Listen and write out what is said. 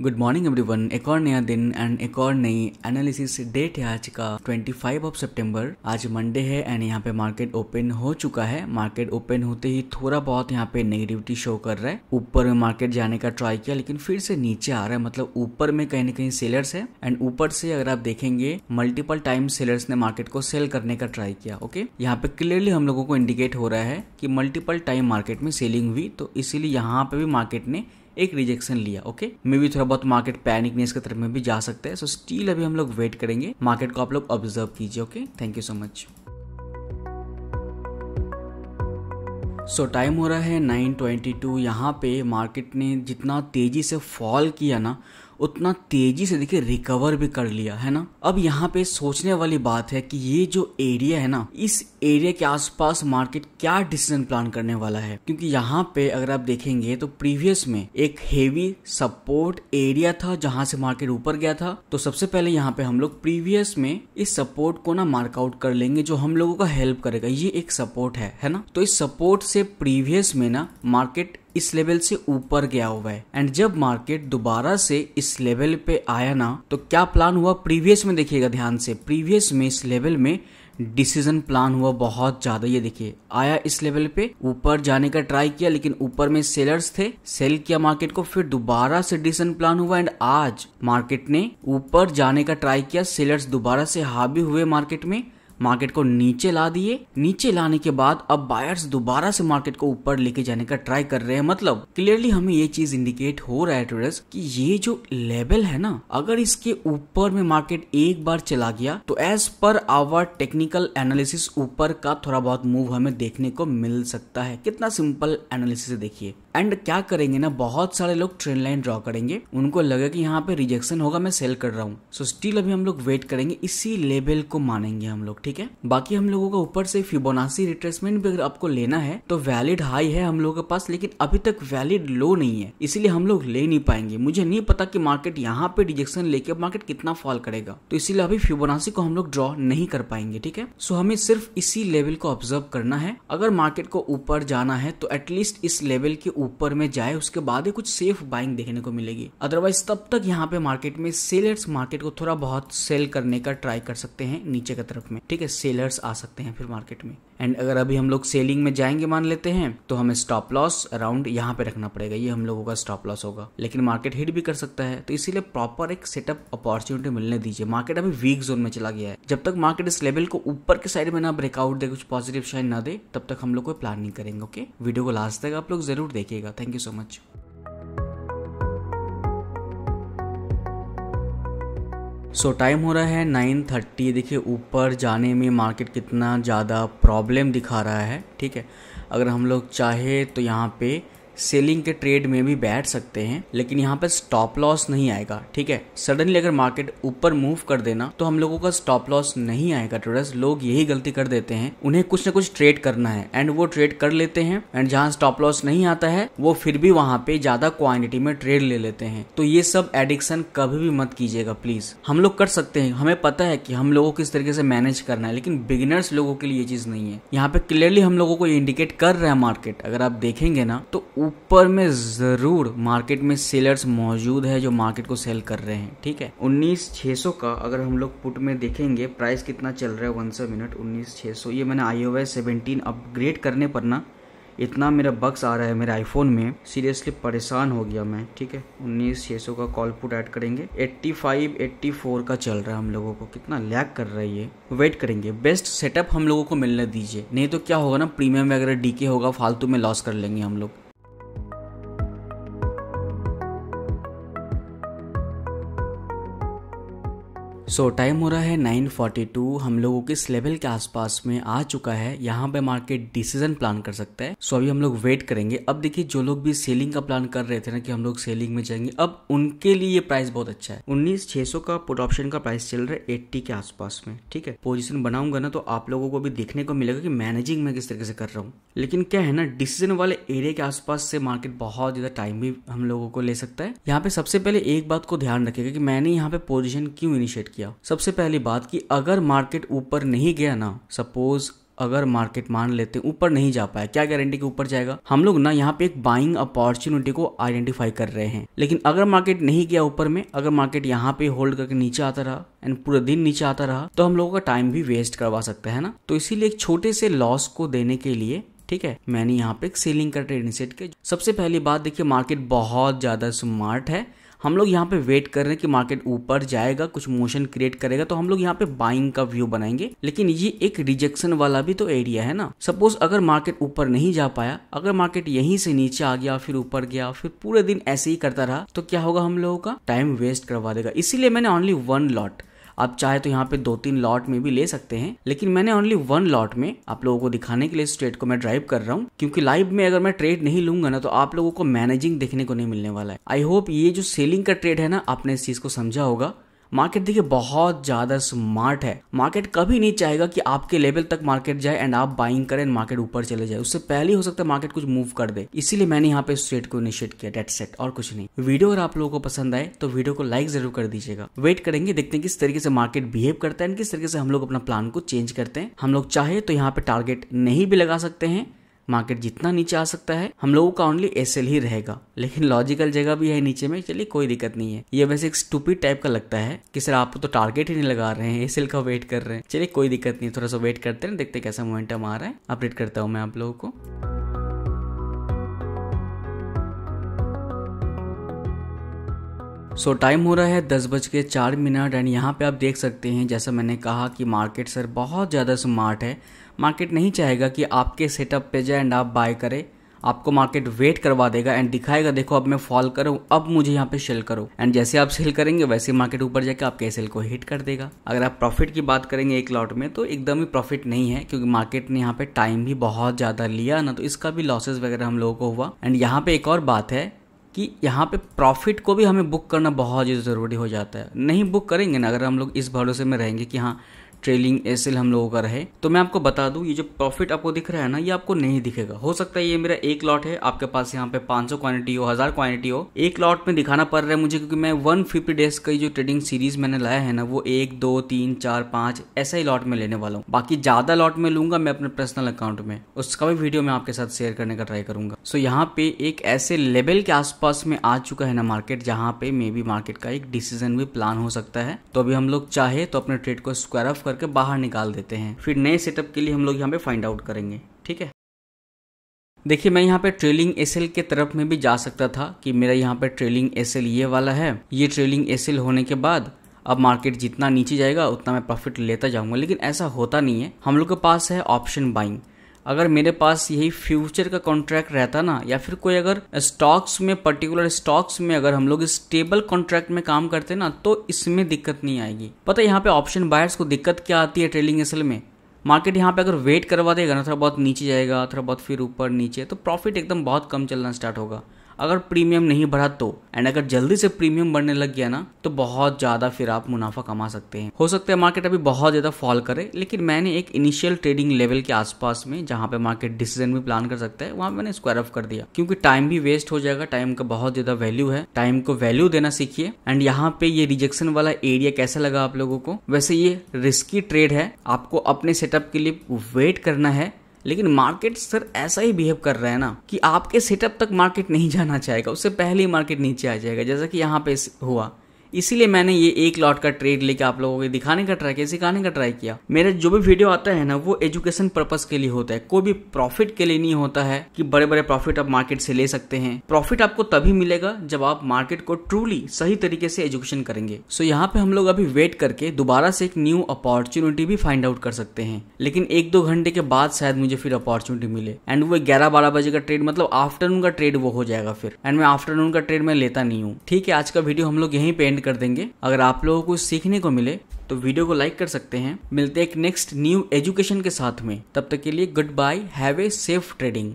Good morning everyone एक और नया दिन एंड एक और नई एनालिसिस डेट है आज का 25 ऑफ़ सितंबर आज मंडे है एंड यहाँ पे मार्केट ओपन हो चुका है। मार्केट ओपन होते ही थोड़ा बहुत यहाँ पे नेगेटिविटी शो कर रहा है। ऊपर में मार्केट जाने का ट्राई किया, लेकिन फिर से नीचे आ रहा है। मतलब ऊपर में कहीं ना कहीं सेलर्स है। एंड ऊपर से अगर आप देखेंगे मल्टीपल टाइम सेलर्स ने मार्केट को सेल करने का ट्राई किया ओके यहाँ पे क्लियरली हम लोगों को इंडिकेट हो रहा है कि मल्टीपल टाइम मार्केट में सेलिंग हुई तो इसीलिए यहाँ पे भी मार्केट ने एक रिजेक्शन लिया ओके मे भी थोड़ा बहुत मार्केट पैनिकनेस की तरफ़ में भी जा सकते हैं सो स्टिल अभी हम लोग वेट करेंगे। मार्केट को आप लोग ऑब्ज़र्व कीजिए okay thank you so much so so, time हो रहा है 9:22 यहाँ पे मार्केट ने जितना तेज़ी से फॉल किया ना उतना तेज़ी से देखिए रिकवर भी कर लिया, है ना? अब यहाँ पे सोचने वाली बात है कि ये जो एरिया है ना, इस एरिया के आसपास मार्केट क्या डिसीज़न प्लान करने वाला है? क्योंकि यहाँ पे अगर आप देखेंगे तो प्रीवियस में एक हेवी सपोर्ट एरिया था जहाँ से मार्केट ऊपर गया था। तो सबसे पहले यहाँ पे हम लोग प्रीवियस में इस सपोर्ट को ना मार्कआउट कर लेंगे जो हम लोगों का हेल्प करेगा। ये एक सपोर्ट है है ना? तो इस सपोर्ट से प्रीवियस में ना मार्केट इस लेवल से ऊपर गया हुआ है। एंड जब मार्केट दोबारा से इस लेवल पे आया ना तो क्या प्लान हुआ? प्रीवियस में देखिएगा ध्यान से। प्रीवियस में इस लेवल में डिसीज़न प्लान हुआ बहुत ज़्यादा। ये देखिए, आया इस लेवल पे, ऊपर जाने का ट्राई किया, लेकिन ऊपर में सेलर्स थे सेल किया मार्केट को, फिर दोबारा से डिसीज़न प्लान हुआ। एंड आज मार्केट ने ऊपर जाने का ट्राई किया सेलर्स दोबारा से हावी हुए मार्केट में। मार्केट को नीचे ला दिए। नीचे लाने के बाद अब बायर्स दोबारा से मार्केट को ऊपर लेके जाने का ट्राई कर रहे हैं। मतलब क्लियरली हमें ये चीज़ इंडिकेट हो रहा है ट्रेडर्स कि ये जो लेवल है ना, अगर इसके ऊपर में मार्केट एक बार चला गया तो as per hour technical analysis ऊपर का थोड़ा बहुत मूव हमें देखने को मिल सकता है। कितना सिंपल एनालिसिस देखिए। एंड क्या करेंगे ना, बहुत सारे लोग ट्रेन लाइन ड्रॉ करेंगे। उनको लगे कि यहाँ पे रिजेक्शन होगा, मैं सेल कर रहा हूँ। सो स्टिल अभी हम लोग वेट करेंगे, इसी लेवल को मानेंगे हम लोग, ठीक है? बाकी हम लोगों का ऊपर से फिबोनासी रिट्रेसमेंट भी अगर आपको लेना है तो वैलिड हाई है हम लोगों के पास, लेकिन अभी तक वैलिड लो नहीं है। इसीलिए हम लोग ले नहीं पाएँगे। मुझे नहीं पता कि मार्केट यहाँ पे रिजेक्शन लेके मार्केट कितना फॉल करेगा। तो इसीलिए अभी फिबोनासी को हम लोग ड्रॉ नहीं कर पाएँगे, ठीक है? सो हमें सिर्फ़ इसी लेवल को ऑब्ज़र्व करना है। अगर मार्केट को ऊपर जाना है तो एटलीस्ट इस लेवल के ऊपर में जाए, उसके बाद ही कुछ सेफ़ बाइंग देखने को मिलेगी। अदरवाइज़ तब तक यहाँ पे मार्केट में सेलर्स मार्केट को थोड़ा बहुत सेल करने का ट्राई कर सकते हैं नीचे की तरफ़ में, ठीक है सेलर्स आ सकते हैं फिर मार्केट में। एंड अगर अभी हम लोग सेलिंग में जाएँगे मान लेते हैं तो हमें स्टॉप लॉस अराउंड यहाँ पे रखना पड़ेगा। ये हम लोगों का स्टॉप लॉस होगा। लेकिन मार्केट हिट भी कर सकता है। तो इसीलिए प्रॉपर एक सेटअप अपॉर्चुनिटी मिलने दीजिए। मार्केट अभी वीक जोन में चला गया है। जब तक मार्केट इस लेवल को ऊपर के साइड में ना ब्रेकआउट दे, कुछ पॉजिटिव शाइन ना दे, तब तक हम लोग कोई प्लान नहीं करेंगे ओके वीडियो को लास्ट तक आप लोग ज़रूर देखिएगा। Thank you so much so so, time हो रहा है नाइन थर्टी देखिए ऊपर जाने में मार्केट कितना ज़्यादा प्रॉब्लम दिखा रहा है ठीक है? अगर हम लोग चाहे तो यहाँ पे सेलिंग के ट्रेड में भी बैठ सकते हैं, लेकिन यहाँ पे स्टॉप लॉस नहीं आएगा, ठीक है? सडनली अगर मार्केट ऊपर मूव कर देना तो हम लोगों का स्टॉप लॉस नहीं आएगा ट्रेडर्स लोग यही गलती कर देते हैं, उन्हें कुछ ना कुछ ट्रेड करना है एंड वो ट्रेड कर लेते हैं एंड जहाँ स्टॉप लॉस नहीं आता है, वो फिर भी वहाँ पे ज़्यादा क्वांटिटी में ट्रेड ले लेते हैं। तो ये सब एडिक्शन कभी भी मत कीजिएगा प्लीज़ हम लोग कर सकते हैं, हमें पता है कि हम लोगों को किस तरीके से मैनेज करना है, लेकिन बिगिनर्स लोगों के लिए ये चीज़ नहीं है। यहाँ पे क्लियरली हम लोगों को इंडिकेट कर रहा है मार्केट अगर आप देखेंगे ना तो ऊपर में ज़रूर मार्केट में सेलर्स मौजूद है जो मार्केट को सेल कर रहे हैं, ठीक है? उन्नीस छह सौ का अगर हम लोग पुट में देखेंगे, प्राइस कितना चल रहा है वन सौ मिनट, उन्नीस छह सौ। ये मैंने I O S seventeen upgrade करने पर ना, इतना मेरा बक्स आ रहा है मेरे आईफोन में। सीरियसली परेशान हो गया मैं, ठीक है? उन्नीस छः सौ का कॉल पुट ऐड करेंगे। 85 84 का चल रहा है हम लोगों को। कितना लैग कर रहा है ये। वेट करेंगे। बेस्ट सेटअप हम लोगों को मिलने दीजिए। नहीं तो क्या होगा ना प्रीमियम वगैरह डीके होगा, फालतू में लॉस कर लेंगे हम लोग। सो so, टाइम हो रहा है 9:42 हम लोगों के इस लेवल के आसपास में आ चुका है। यहाँ पे मार्केट डिसीज़न प्लान कर सकता है। सो so, अभी हम लोग वेट करेंगे। अब देखिए जो लोग भी सेलिंग का प्लान कर रहे थे ना कि हम लोग सेलिंग में जाएँगे अब उनके लिए ये प्राइस बहुत अच्छा है। उन्नीस छह का पुट ऑप्शन का प्राइस चल रहा है एट्टी के आसपास में ठीक है? पोजिशन बनाऊँगा ना तो आप लोगों को भी देखने को मिलेगा कि मैनेजिंग में किस तरीके से कर रहा हूँ। लेकिन क्या है ना डिसीज़न वाले एरिया के आसपास से मार्केट बहुत ज़्यादा टाइम भी हम लोगों को ले सकता है। यहाँ पे सबसे पहले एक बात को ध्यान रखेगा कि मैंने यहाँ पे पोजिशन क्यों इनिशिएट किया? सबसे पहली बात कि अगर मार्केट ऊपर नहीं गया ना, सपोज़ अगर मार्केट मान लेते हैं, ऊपर नहीं जा पाया, क्या गारंटी के ऊपर जाएगा? हम लोग ना यहाँ पे एक बाइंग अपॉर्चुनिटी को आइडेंटिफाई कर रहे हैं। लेकिन अगर मार्केट नहीं गया ऊपर में, अगर मार्केट यहाँ पे होल्ड करके नीचे आता रहा एंड पूरा दिन नीचे आता रहा तो हम लोगों का टाइम भी वेस्ट करवा सकते हैं ना? तो इसीलिए एक छोटे से लॉस को देने के लिए, ठीक है, मैंने यहाँ पे एक सेलिंग का ट्रेड सेट किया। सबसे पहली बात, देखिए मार्केट बहुत ज़्यादा स्मार्ट है। हम लोग यहाँ पे वेट कर रहे हैं कि मार्केट ऊपर जाएगा, कुछ मोशन क्रिएट करेगा तो हम लोग यहाँ पे बाइंग का व्यू बनाएँगे। लेकिन ये एक रिजेक्शन वाला भी तो एरिया है ना। सपोज़ अगर मार्केट ऊपर नहीं जा पाया, अगर मार्केट यहीं से नीचे आ गया, फिर ऊपर गया, फिर पूरे दिन ऐसे ही करता रहा तो क्या होगा हम लोगों का? टाइम वेस्ट करवा देगा। इसीलिए मैंने ओनली वन लॉट आप चाहे तो यहाँ पे दो तीन लॉट में भी ले सकते हैं, लेकिन मैंने ओनली वन लॉट में आप लोगों को दिखाने के लिए इस ट्रेड को मैं ड्राइव कर रहा हूँ, क्योंकि लाइव में अगर मैं ट्रेड नहीं लूँगा ना तो आप लोगों को मैनेजिंग देखने को नहीं मिलने वाला है। आई होप ये जो सेलिंग का ट्रेड है ना, आपने इस चीज़ को समझा होगा। मार्केट देखिए, बहुत ज़्यादा स्मार्ट है। मार्केट कभी नहीं चाहेगा कि आपके लेवल तक मार्केट जाए एंड आप बाइंग करें मार्केट ऊपर चले जाए। उससे पहले हो सकता है मार्केट कुछ मूव कर दे। इसीलिए मैंने यहाँ पे स्ट्रेट को इनिशिएट किया डेट सेट और कुछ नहीं। वीडियो अगर आप लोगों को पसंद आए तो वीडियो को लाइक ज़रूर कर दीजिएगा। वेट करेंगे, देखते हैं किस तरीके से मार्केट बिहेव करता है किस तरीके से हम लोग अपना प्लान को चेंज करते हैं। हम लोग चाहे तो यहाँ पे टारगेट नहीं भी लगा सकते हैं। मार्केट जितना नीचे आ सकता है, हम लोगों का ओनली एसएल ही रहेगा। लेकिन लॉजिकल जगह भी है नीचे में, चलिए कोई दिक्कत नहीं है। ये वैसे एक स्टूपिड टाइप का लगता है कि सर आप तो टारगेट ही नहीं लगा रहे हैं एसएल का वेट कर रहे हैं। चलिए कोई दिक्कत नहीं, थोड़ा सा वेट करते हैं, देखते कैसा मोमेंटम आ रहा है। अपडेट करता हूँ मैं आप लोगों को। सो so, टाइम हो रहा है दस बज के चार मिनट एंड यहाँ पे आप देख सकते हैं जैसा मैंने कहा कि मार्केट सर बहुत ज़्यादा स्मार्ट है। मार्केट नहीं चाहेगा कि आपके सेटअप पे जाए एंड आप बाय करें। आपको मार्केट वेट करवा देगा एंड दिखाएगा देखो अब मैं फॉल करूँ अब मुझे यहाँ पे सेल करो। एंड जैसे आप सेल करेंगे वैसे मार्केट ऊपर जाकर आपके सेल को हिट कर देगा। अगर आप प्रॉफिट की बात करेंगे एक लॉट में तो एकदम ही प्रॉफिट नहीं है क्योंकि मार्केट ने यहाँ पे टाइम भी बहुत ज़्यादा लिया ना तो इसका भी लॉसेस वगैरह हम लोगों को हुआ। एंड यहाँ पे एक और बात है कि यहाँ पे प्रॉफिट को भी हमें बुक करना बहुत ज़रूरी हो जाता है। नहीं बुक करेंगे ना, अगर हम लोग इस भरोसे में रहेंगे कि हाँ ट्रेलिंग एसएल हम लोगों का रहे। तो मैं आपको बता दूँ, ये जो प्रॉफिट आपको दिख रहा है ना, ये आपको नहीं दिखेगा। हो सकता है ये मेरा एक लॉट है, आपके पास यहाँ पे 500 क्वांटिटी हो, हज़ार क्वांटिटी हो। एक लॉट में दिखाना पड़ रहा है मुझे क्योंकि मैं 150 डेज़ का जो ट्रेडिंग सीरीज़ मैंने लाया है ना, वो एक, दो, तीन, चार, पाँच, ऐसा ही लॉट में लेने वाला हूँ। बाकी ज़्यादा लॉट में लूँगा मैं अपने पर्सनल अकाउंट में। उसका भी वीडियो मैं आपके साथ शेयर करने का ट्राई करूँगा। सो यहाँ पे एक ऐसे लेवल के आसपास में आ चुका है ना मार्केट जहाँ पे मे बी मार्केट का एक डिसीज़न भी प्लान हो सकता है। तो अभी हम लोग चाहे तो अपने ट्रेड को स्क्वायर ऑफ़ करके बाहर निकाल देते हैं। फिर नए सेटअप के लिए हम लोग यहाँ पे फाइंड आउट करेंगे, ठीक है? देखिए, मैं यहाँ पे ट्रेलिंग एस के तरफ़ में भी जा सकता था कि मेरा यहाँ पे ट्रेलिंग एसएल ये वाला है। ये ट्रेलिंग एसएल होने के बाद अब मार्केट जितना नीचे जाएगा, उतना मैं प्रॉफिट लेता जाऊँगा। लेकिन ऐसा होता नहीं है। हम लोग के पास है ऑप्शन बाइंग अगर मेरे पास यही फ्यूचर का कॉन्ट्रैक्ट रहता ना, या फिर कोई अगर स्टॉक्स में, पर्टिकुलर स्टॉक्स में अगर हम लोग स्टेबल कॉन्ट्रैक्ट में काम करते ना तो इसमें दिक्कत नहीं आएगी। पता यहाँ पे ऑप्शन बायर्स को दिक्कत क्या आती है ट्रेलिंग असल में? मार्केट यहाँ पे अगर वेट करवा देगा ना, थोड़ा बहुत नीचे जाएगा, थोड़ा बहुत फिर ऊपर नीचे तो प्रॉफिट एकदम बहुत कम चलना स्टार्ट होगा। अगर प्रीमियम नहीं बढ़ा तो एंड अगर जल्दी से प्रीमियम बढ़ने लग गया ना तो बहुत ज़्यादा फिर आप मुनाफा कमा सकते हैं। हो सकता है मार्केट अभी बहुत ज़्यादा फॉल करे, लेकिन मैंने एक इनिशियल ट्रेडिंग लेवल के आसपास में, जहाँ पे मार्केट डिसीज़न भी प्लान कर सकता है, वहाँ मैंने स्क्वायर ऑफ़ कर दिया। क्योंकि टाइम भी वेस्ट हो जाएगा टाइम का बहुत ज़्यादा वैल्यू है। टाइम को वैल्यू देना सीखिए। एंड यहाँ पे ये रिजेक्शन वाला एरिया कैसा लगा आप लोगों को? वैसे ये रिस्की ट्रेड है। आपको अपने सेटअप के लिए वेट करना है। लेकिन मार्केट सर ऐसा ही बिहेव कर रहा है ना कि आपके सेटअप तक मार्केट नहीं जाना चाहेगा, उससे पहले ही मार्केट नीचे आ जाएगा, जैसा कि यहाँ पे हुआ। इसीलिए मैंने ये एक लॉट का ट्रेड लेके आप लोगों को दिखाने का ट्राई किया, सिखाने का ट्राई किया। मेरा जो भी वीडियो आता है ना, वो एजुकेशन पर्पज के लिए होता है। कोई भी प्रॉफिट के लिए नहीं होता है कि बड़े बड़े प्रॉफिट आप मार्केट से ले सकते हैं। प्रॉफिट आपको तभी मिलेगा जब आप मार्केट को ट्रूली सही तरीके से एजुकेशन करेंगे। सो यहाँ पे हम लोग अभी वेट करके दोबारा से एक न्यू अपॉर्चुनिटी भी फाइंड आउट कर सकते हैं। लेकिन एक दो घंटे के बाद शायद मुझे फिर अपॉर्चुनिटी मिले। एंड वो ग्यारह बारह बजे का ट्रेड मतलब आफ्टरनून का ट्रेड वो हो जाएगा फिर। एंड मैं आफ्टरनून का ट्रेड में लेता नहीं हूँ। ठीक है, आज का वीडियो हम लोग यहीं पे एंड कर देंगे। अगर आप लोगों को सीखने को मिले तो वीडियो को लाइक कर सकते हैं। मिलते हैं एक नेक्स्ट न्यू एजुकेशन के साथ में। तब तक के लिए good bye have a safe trading